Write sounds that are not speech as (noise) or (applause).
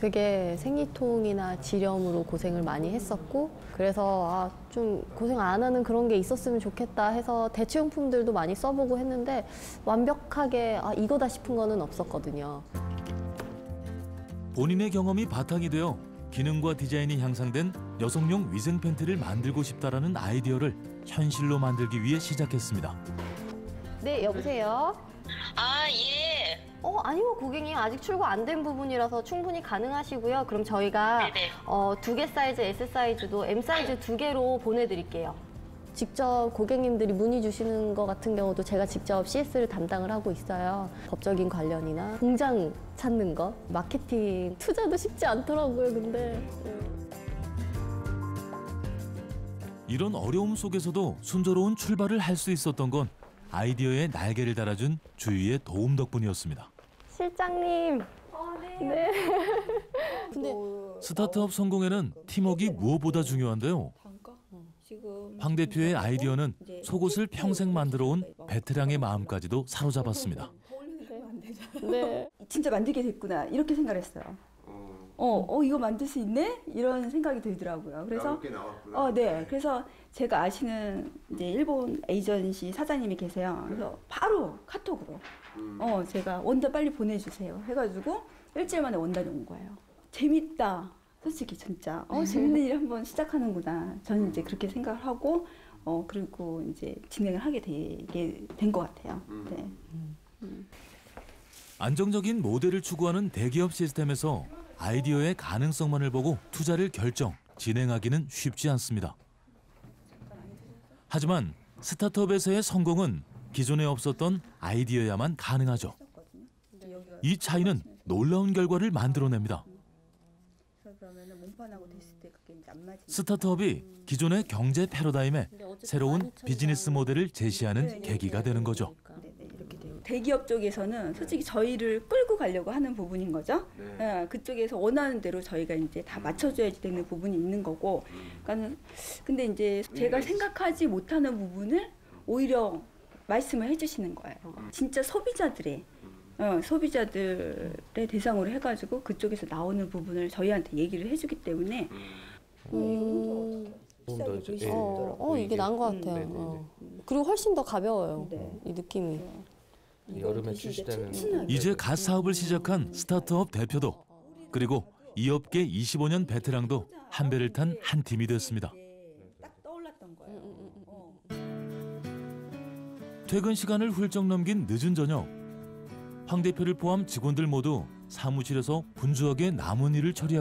되게 생리통이나 지렴으로 고생을 많이 했었고 그래서 아, 좀 고생 안 하는 그런 게 있었으면 좋겠다 해서 대체용품들도 많이 써보고 했는데 완벽하게 아, 이거다 싶은 거는 없었거든요. 본인의 경험이 바탕이 되어 기능과 디자인이 향상된 여성용 위생 팬티를 만들고 싶다라는 아이디어를 현실로 만들기 위해 시작했습니다. 네, 여보세요? 아, 예. 어, 아니요, 고객님. 아직 출고 안 된 부분이라서 충분히 가능하시고요. 그럼 저희가. 어, 두 개 사이즈, S 사이즈도 M 사이즈 두 개로 보내드릴게요. 직접 고객님들이 문의 주시는 것 같은 경우도 제가 직접 CS를 담당을 하고 있어요. 법적인 관련이나 공장 찾는 거, 마케팅, 투자도 쉽지 않더라고요, 근데. 이런 어려움 속에서도 순조로운 출발을 할 수 있었던 건 아이디어에 날개를 달아준 주위의 도움 덕분이었습니다. 실장님. 네. (laughs) 근데 스타트업 성공에는 팀워크가 무엇보다 중요한데요. 황 대표의 아이디어는 속옷을 평생 만들어 온 베테랑의 마음까지도 사로잡았습니다. (laughs) 네. 진짜 만들게 됐구나 이렇게 생각을 했어요. 어, 어 이거 만들 수 있네 이런 생각이 들더라고요. 그래서. 어, 네. 그래서 제가 아시는 이제 일본 에이전시 사장님이 계세요. 그래서 바로 카톡으로 어 제가 원단 빨리 보내주세요. 해가지고 일주일 만에 원단이 온 거예요. 재밌다. 솔직히 진짜 어 재밌는 일 한번 시작하는구나. 저는 이제 그렇게 생각을 하고 어 그리고 이제 진행을 하게 되게 된 것 같아요. 네. 안정적인 모델을 추구하는 대기업 시스템에서 아이디어의 가능성만을 보고 투자를 결정, 진행하기는 쉽지 않습니다. 하지만 스타트업에서의 성공은 기존에 없었던 아이디어야만 가능하죠. 이 차이는 놀라운 결과를 만들어냅니다. 스타트업이 기존의 경제 패러다임에 새로운 비즈니스 모델을 제시하는 계기가 되는 거죠. 대기업 쪽에서는 솔직히 저희를 끌고 가려고 하는 부분인 거죠. 네. 예, 그쪽에서 원하는 대로 저희가 이제 다 맞춰줘야 되는 부분이 있는 거고. 그러니까는 근데 이제 제가 생각하지 못하는 부분을 오히려 말씀을 해주시는 거예요. 진짜 소비자들의 어, 소비자들의 대상으로 해가지고 그쪽에서 나오는 부분을 저희한테 얘기를 해주기 때문에 음, 조금 더 이제, 예, 어, 어, 이게 나은 것 같아요. 네네네. 어. 그리고 훨씬 더 가벼워요. 네. 이 느낌이. 여름에 출시되면 이제 갓 사업을 시작한 스타트업 대표도 그리고 이 업계 25년 베테랑도 한 배를 탄 한 팀이 됐습니다. 딱 떠올랐던 거예요. 어. 퇴근 시간을 훌쩍 넘긴 늦은 저녁. 황 대표를 포함 직원들 모두 사무실에서 분주하게 남은 일을 처리하고